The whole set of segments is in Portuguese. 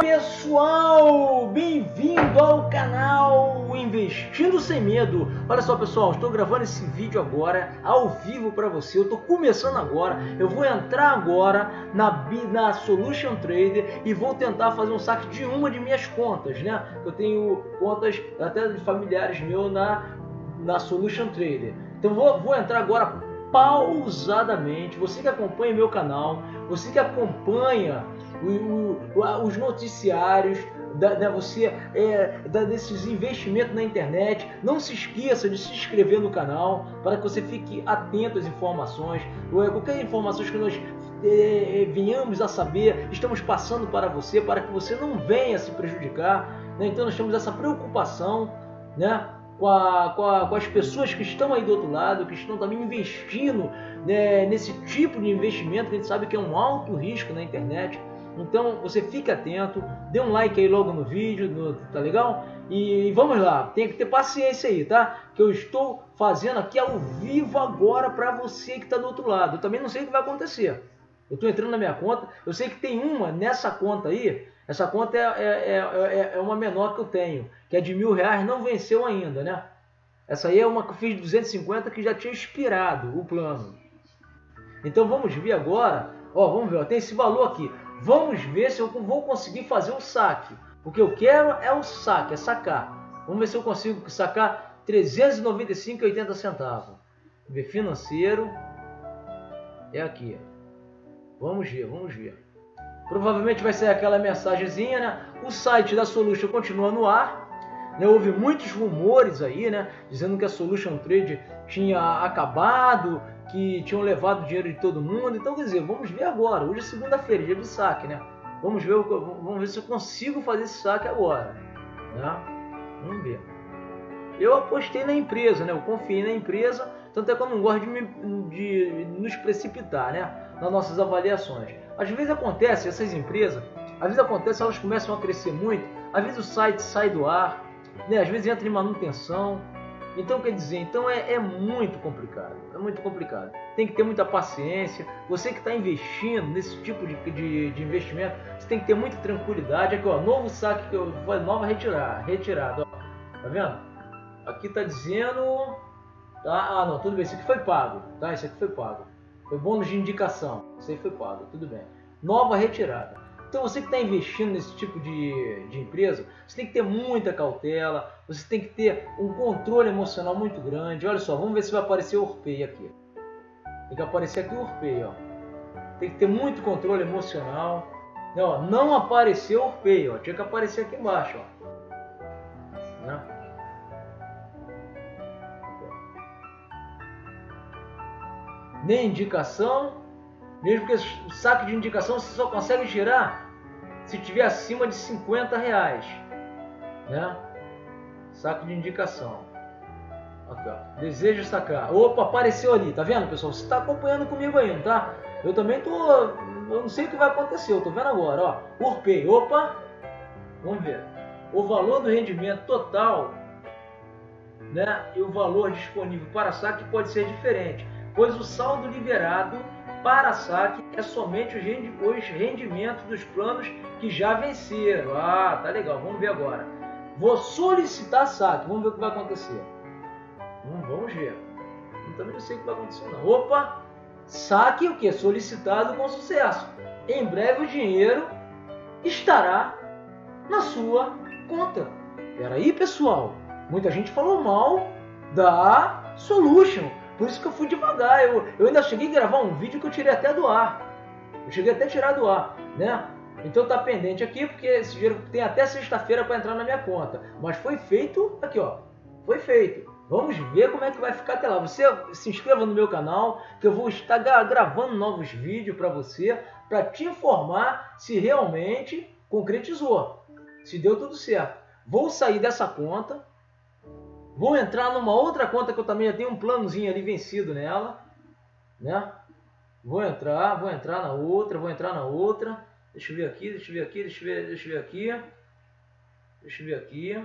pessoal, bem-vindo ao canal Investindo Sem Medo. Olha só pessoal, estou gravando esse vídeo agora ao vivo para você. Eu estou começando agora, eu vou entrar agora na, na Solution Trader e vou tentar fazer um saque de uma de minhas contas, né? Eu tenho contas até de familiares meus na, na Solution Trader. Então vou, vou entrar agora pausadamente. Você que acompanha meu canal, você que acompanha o, o, os noticiários, da, da você é, da, desses investimentos na internet. Não se esqueça de se inscrever no canal para que você fique atento às informações. Qualquer informação que nós é, venhamos a saber, estamos passando para você, para que você não venha se prejudicar. Né? Então nós temos essa preocupação né? Com, a, com, a, com, as pessoas que estão aí do outro lado, que estão também investindo né, nesse tipo de investimento que a gente sabe que é um alto risco na internet. Então você fique atento, dê um like aí logo no vídeo, no, tá legal? E vamos lá, tem que ter paciência aí, tá? Que eu estou fazendo aqui ao vivo agora para você que está do outro lado. Eu também não sei o que vai acontecer. Eu estou entrando na minha conta, eu sei que tem uma nessa conta aí, essa conta é, é, é, é uma menor que eu tenho, que é de mil reais, não venceu ainda, né? Essa aí é uma que eu fiz de 250 que já tinha expirado o plano. Então vamos ver agora, ó, vamos ver, ó, tem esse valor aqui. Vamos ver se eu vou conseguir fazer o saque. O que eu quero é o saque, é sacar. Vamos ver se eu consigo sacar 395,80 centavos. Ver financeiro é aqui. Vamos ver, vamos ver. Provavelmente vai ser aquela mensagenzinha, né? O site da Solution continua no ar. Né? Houve muitos rumores aí, né? Dizendo que a Solution Trade tinha acabado, que tinham levado o dinheiro de todo mundo. Então, quer dizer, vamos ver agora. Hoje é segunda-feira, dia de saque, né? Vamos ver, vamos ver se eu consigo fazer esse saque agora. Né? Vamos ver. Eu apostei na empresa, né? Eu confiei na empresa, tanto é que eu não gosto de, me, de nos precipitar, né? Nas nossas avaliações. Às vezes acontece, essas empresas, às vezes acontece, elas começam a crescer muito, às vezes o site sai do ar, né? às vezes entra em manutenção, então, quer dizer, então é, é muito complicado. É muito complicado. Tem que ter muita paciência. Você que está investindo nesse tipo de, de, de, investimento, você tem que ter muita tranquilidade. Aqui, ó, novo saque que eu vou nova retirar, retirada, ó. Tá vendo? Aqui tá dizendo, tá? Ah, não, tudo bem. Isso aqui foi pago, tá? Isso aqui foi pago. Foi bônus de indicação. Isso aí foi pago, tudo bem. Nova retirada. Então você que está investindo nesse tipo de, de empresa, você tem que ter muita cautela, você tem que ter um controle emocional muito grande. Olha só, vamos ver se vai aparecer o Orpei aqui. Tem que aparecer aqui o Orpei, ó. Tem que ter muito controle emocional. Não, não apareceu o Orpei, ó. Tinha que aparecer aqui embaixo, ó. Nem indicação, mesmo que o saque de indicação você só consegue tirar se tiver acima de 50 reais. Né? Saque de indicação. Aqui, ó. Deseja sacar. Opa, apareceu ali. Tá vendo, pessoal? Você está acompanhando comigo ainda, tá? Eu também tô... Eu não sei o que vai acontecer. Eu tô vendo agora, ó. Urpei. Opa. Vamos ver. O valor do rendimento total né, e o valor disponível para saque pode ser diferente, pois o saldo liberado para saque é somente os rendimentos dos planos que já venceram. Ah, tá legal, vamos ver agora. Vou solicitar saque, vamos ver o que vai acontecer. Hum, vamos ver. Eu também não sei o que vai acontecer não. Opa, saque o que? Solicitado com sucesso. Em breve o dinheiro estará na sua conta. Peraí, pessoal. Muita gente falou mal da Solution. Por isso que eu fui devagar. Eu, eu ainda cheguei a gravar um vídeo que eu tirei até do ar. Eu cheguei até a tirar do ar, né? Então tá pendente aqui porque esse dinheiro tem até sexta-feira para entrar na minha conta. Mas foi feito aqui, ó. Foi feito. Vamos ver como é que vai ficar até lá. Você se inscreva no meu canal que eu vou estar gravando novos vídeos para você para te informar se realmente concretizou, se deu tudo certo. Vou sair dessa conta, Vou entrar numa outra conta que eu também já tenho um planozinho ali vencido nela, né? Vou entrar, vou entrar na outra, vou entrar na outra. Deixa eu ver aqui, deixa eu ver aqui, deixa eu ver, deixa eu ver aqui. Deixa eu ver aqui.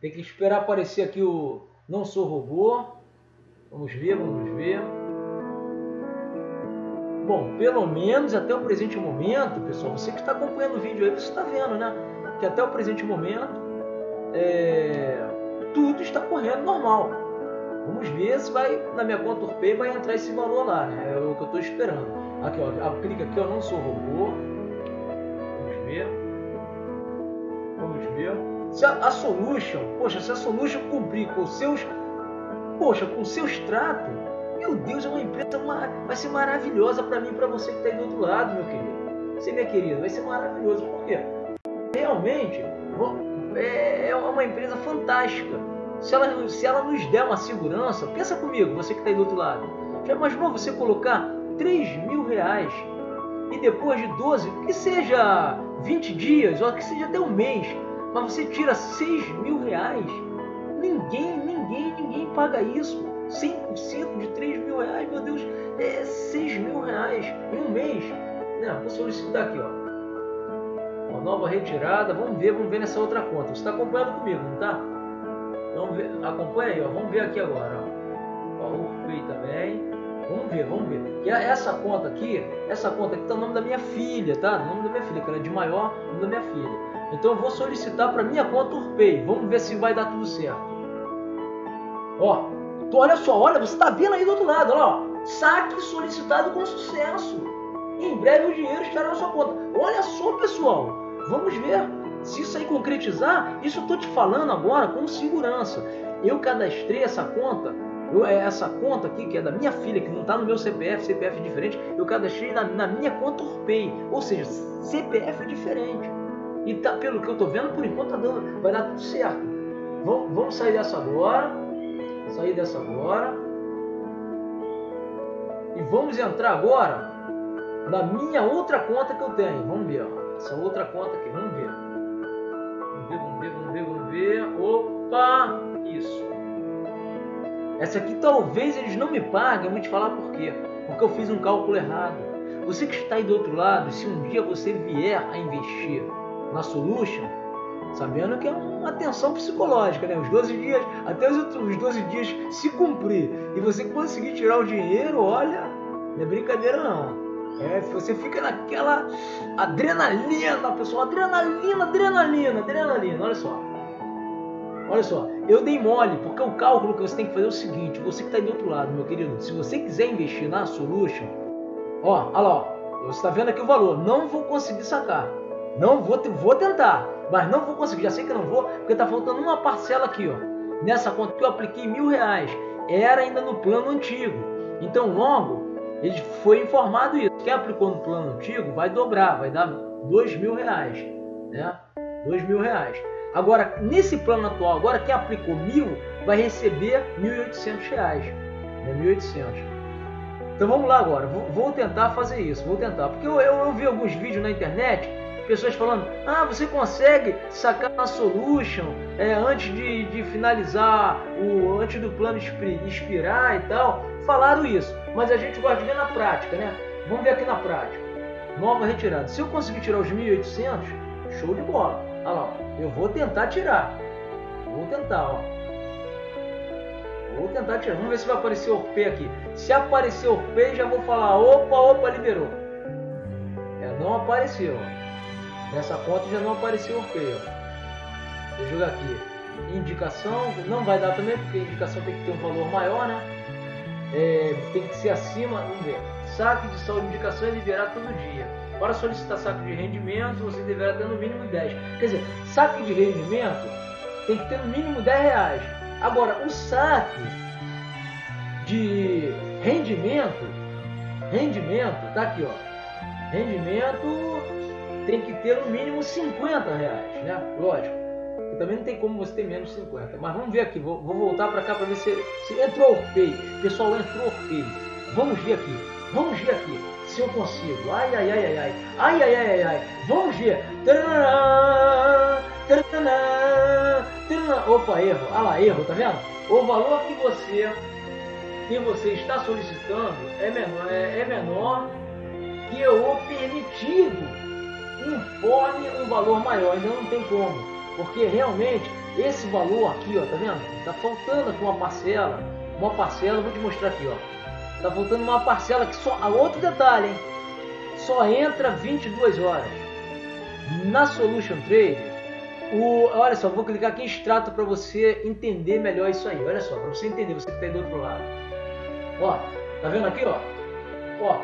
Tem que esperar aparecer aqui o não sou robô. Vamos ver, vamos ver. Bom, pelo menos até o presente momento, pessoal, você que está acompanhando o vídeo aí, você está vendo, né? Que até o presente momento é, tudo está correndo normal. Vamos ver se vai na minha conta Urpay vai entrar esse valor lá, né? É o que eu estou esperando. Aqui, ó, clica aqui, ó, não sou robô. Vamos ver. Vamos ver. Se a, a Solution, poxa, se a Solution cumprir com seus, poxa, com seus tratos, meu Deus, é uma empresa, vai ser maravilhosa para mim, para você que está aí do outro lado, meu querido. Você, minha querida, vai ser maravilhoso. Por quê? Realmente, é, é uma empresa fantástica. Se ela, se ela nos der uma segurança, pensa comigo, você que está aí do outro lado. Já imaginou você colocar 3 mil reais e depois de 12, que seja 20 dias, ou que seja até um mês, mas você tira 6 mil reais? Ninguém, ninguém, ninguém paga isso. 100% de 3 mil reais, meu Deus, é 6 mil reais em um mês. Não, vou solicitar aqui, ó. Uma nova retirada. Vamos ver, vamos ver nessa outra conta. Você está acompanhando comigo, não está? Vamos ver, acompanha aí, ó. Vamos ver aqui agora, ó. também. Vamos ver, vamos ver. E essa conta aqui, essa conta aqui está no nome da minha filha, tá? No nome da minha filha, que ela é de maior, no nome da minha filha. Então eu vou solicitar para minha conta Urpay. Vamos ver se vai dar tudo certo. Ó, então olha só, olha, você está vendo aí do outro lado, ó. Saque solicitado com sucesso. Em breve o dinheiro estará na sua conta. Olha só, pessoal. Vamos ver se isso aí concretizar. Isso eu estou te falando agora com segurança. Eu cadastrei essa conta, eu, é, essa conta aqui, que é da minha filha, que não está no meu CPF, CPF diferente, eu cadastrei na, na minha conta Urpay, ou seja, CPF diferente. E tá, pelo que eu estou vendo, por enquanto tá dando, vai dar tudo certo. Vamos, vamos sair dessa agora. Sair dessa agora. E vamos entrar agora na minha outra conta que eu tenho. Vamos ver, ó essa outra conta aqui. Vamos ver. Vamos ver, vamos ver, vamos ver, vamos ver. Opa! Isso. Essa aqui talvez eles não me paguem, vou te falar por quê. Porque eu fiz um cálculo errado. Você que está aí do outro lado, se um dia você vier a investir na Solution, sabendo que é uma tensão psicológica, né? Os 12 dias, até os 12 dias se cumprir e você conseguir tirar o dinheiro, olha, não é brincadeira não. É, você fica naquela adrenalina, pessoal, adrenalina, adrenalina, adrenalina, olha só. Olha só, eu dei mole, porque o cálculo que você tem que fazer é o seguinte, você que está aí do outro lado, meu querido, se você quiser investir na Solution, ó, olha lá, ó, você está vendo aqui o valor, não vou conseguir sacar, não vou, vou tentar, mas não vou conseguir, já sei que não vou, porque está faltando uma parcela aqui, ó, nessa conta que eu apliquei mil reais, era ainda no plano antigo, então logo ele foi informado isso. Quem aplicou no plano antigo vai dobrar, vai dar dois mil reais, né? Dois mil reais. Agora, nesse plano atual, agora quem aplicou mil vai receber mil e oitocentos reais, né? Mil oitocentos. Então vamos lá agora, vou, vou, tentar fazer isso, vou tentar. Porque eu, eu, eu vi alguns vídeos na internet pessoas falando: ah, você consegue sacar na Solution é, antes de, de, finalizar, o antes do plano expirar e tal. Falaram isso, mas a gente gosta de ver na prática, né? Vamos ver aqui na prática. Nova retirada. Se eu conseguir tirar os 1.800, show de bola. Olha lá, eu vou tentar tirar. Vou tentar, ó. Vou tentar tirar. Vamos ver se vai aparecer o P aqui. Se aparecer o P, já vou falar: opa, opa, liberou. É, não apareceu. Nessa conta já não apareceu o. Ó. Vou jogar aqui. Indicação, não vai dar também, porque indicação tem que ter um valor maior, né? é, tem que ser acima, vamos ver, saque de saúde indicação é liberado todo dia. Para solicitar saque de rendimento, você deverá ter no mínimo 10. Quer dizer, saque de rendimento tem que ter no mínimo 10 reais. Agora, o saque de rendimento, rendimento, tá aqui ó, rendimento tem que ter no mínimo 50 reais, né? Lógico também não tem como você ter menos de 50. Mas vamos ver aqui, vou, vou voltar para cá para ver se, se entrou feio. Pessoal, entrou feio. Vamos ver aqui, vamos ver aqui se eu consigo. Ai, ai, ai, ai, ai, ai, ai, ai, ai, ai. Vamos ver. Taranã, taranã, taranã. Opa, erro. Ah lá, erro, tá vendo? O valor que você que você está solicitando é menor, é, é menor que o permitido. Informe um valor maior, ainda não tem como. Porque realmente esse valor aqui, ó, tá vendo? Tá faltando aqui uma parcela. Uma parcela, vou te mostrar aqui, ó. Tá faltando uma parcela que só. Outro detalhe, hein? Só entra 22 horas. Na Solution Trade, o, olha só, vou clicar aqui em extrato para você entender melhor isso aí. Olha só, para você entender, você que está aí do outro lado. Ó, tá vendo aqui, ó? Ó,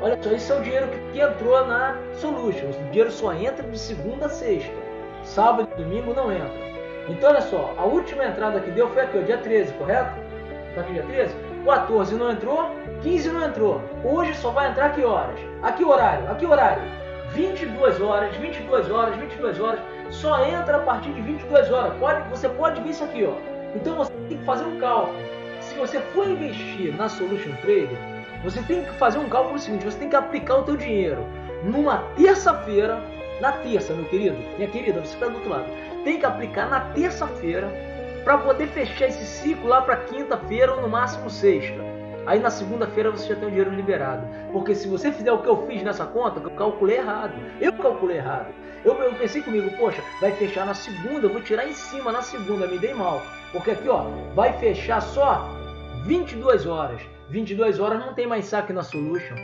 olha só, esse é o dinheiro que, que entrou na Solution. O dinheiro só entra de segunda a sexta. Sábado e domingo não entra. Então, olha só, a última entrada que deu foi aqui, ó, dia 13, correto? Tá aqui dia 13? 14 não entrou, 15 não entrou. Hoje só vai entrar que horas? Aqui horário, aqui horário. 22 horas, 22 horas, 22 horas. Só entra a partir de 22 horas. Pode, você pode ver isso aqui, ó. Então você tem que fazer um cálculo. Se você for investir na Solution Trader, você tem que fazer um cálculo seguinte, você tem que aplicar o teu dinheiro numa terça-feira, na terça, meu querido, minha querida, você está do outro lado, tem que aplicar na terça-feira para poder fechar esse ciclo lá para quinta-feira ou no máximo sexta. Aí na segunda-feira você já tem o dinheiro liberado. Porque se você fizer o que eu fiz nessa conta, eu calculei errado. Eu calculei errado. Eu, eu pensei comigo, poxa, vai fechar na segunda, eu vou tirar em cima na segunda, me dei mal. Porque aqui, ó, vai fechar só 22 horas. 22 horas não tem mais saque na Solution.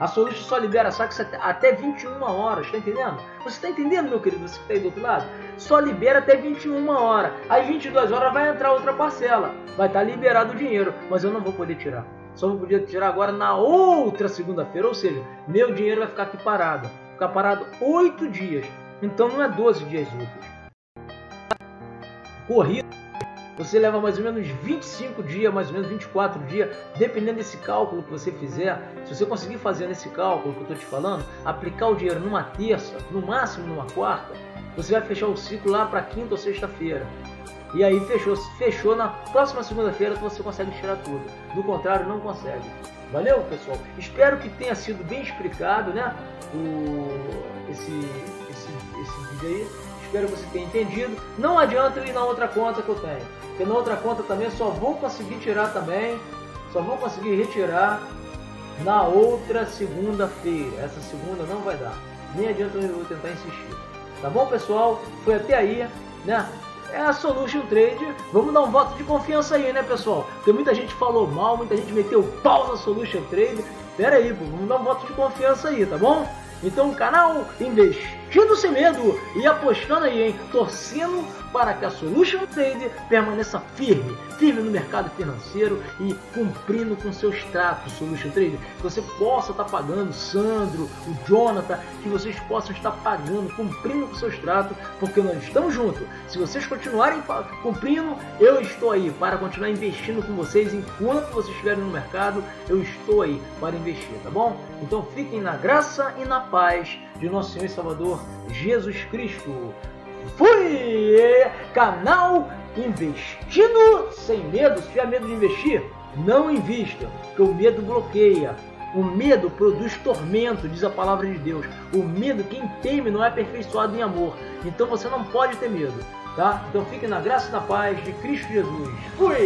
A Solution só libera saques até 21 horas, tá entendendo? Você tá entendendo, meu querido, você que tá aí do outro lado? Só libera até 21 horas. Aí 22 horas vai entrar outra parcela. Vai estar tá liberado o dinheiro, mas eu não vou poder tirar. Só vou poder tirar agora na outra segunda-feira, ou seja, meu dinheiro vai ficar aqui parado. Ficar parado 8 dias. Então não é 12 dias úteis. Corrida você leva mais ou menos 25 dias, mais ou menos 24 dias, dependendo desse cálculo que você fizer. Se você conseguir fazer nesse cálculo que eu estou te falando, aplicar o dinheiro numa terça, no máximo numa quarta, você vai fechar o ciclo lá para quinta ou sexta-feira. E aí fechou, fechou na próxima segunda-feira você consegue tirar tudo. Do contrário, não consegue. Valeu, pessoal? Espero que tenha sido bem explicado, né? O, esse, esse, esse vídeo aí. Espero que você tenha entendido. Não adianta ir na outra conta que eu tenho. Porque na outra conta também só vou conseguir tirar também, só vou conseguir retirar na outra segunda-feira. Essa segunda não vai dar. Nem adianta eu tentar insistir. Tá bom, pessoal? Foi até aí, né? É a Solution Trade. Vamos dar um voto de confiança aí, né, pessoal? Porque muita gente falou mal, muita gente meteu pau na Solution Trade. Pera aí, pô, vamos dar um voto de confiança aí, tá bom? Então, canal Investindo Sem Medo e apostando aí, hein? Torcendo para que a Solution Trade permaneça firme, firme no mercado financeiro e cumprindo com seus tratos, Solution Trade. Que você possa estar pagando, Sandro, o Jonathan, que vocês possam estar pagando, cumprindo com seus tratos, porque nós estamos juntos. Se vocês continuarem cumprindo, eu estou aí para continuar investindo com vocês enquanto vocês estiverem no mercado, eu estou aí para investir, tá bom? Então fiquem na graça e na paz de nosso Senhor e Salvador Jesus Cristo. Fui! Canal Investindo Sem Medo. Se tiver medo de investir, não invista, porque o medo bloqueia. O medo produz tormento, diz a palavra de Deus. O medo, quem teme, não é aperfeiçoado em amor. Então você não pode ter medo, tá? Então fique na graça e na paz de Cristo Jesus. Fui!